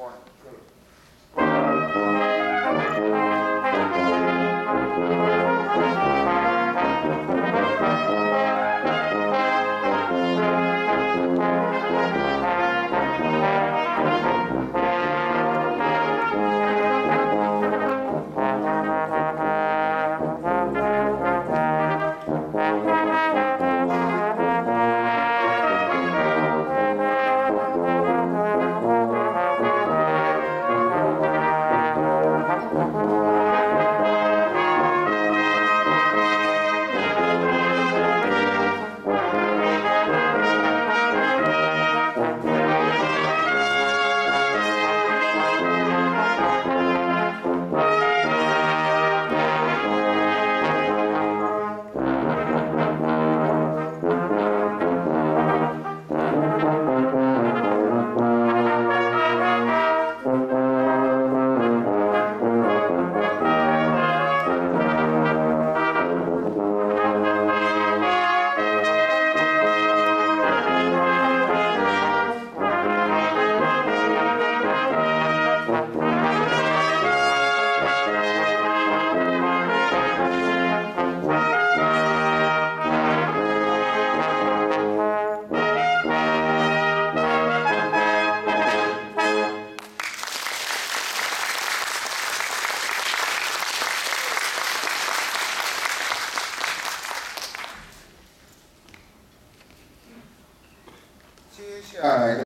one. 接下来。